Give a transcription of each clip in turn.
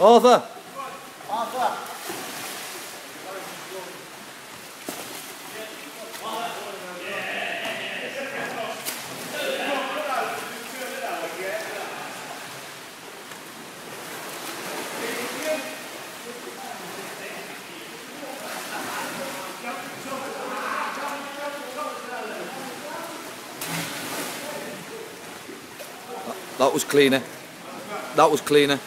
Arthur. That was cleaner. That was cleaner.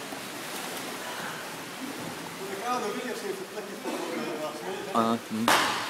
Uh, mm.